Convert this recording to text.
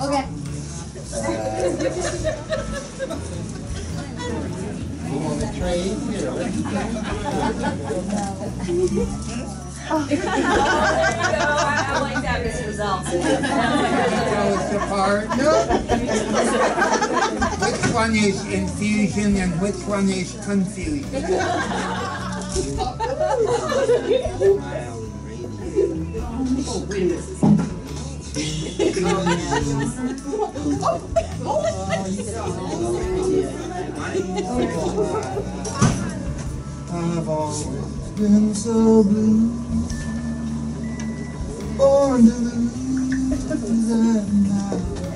Okay. Uh, on the train here. oh. no, I, I like that as a result. which one is infusion and which one is confusion? I've always been so blue, born to lose and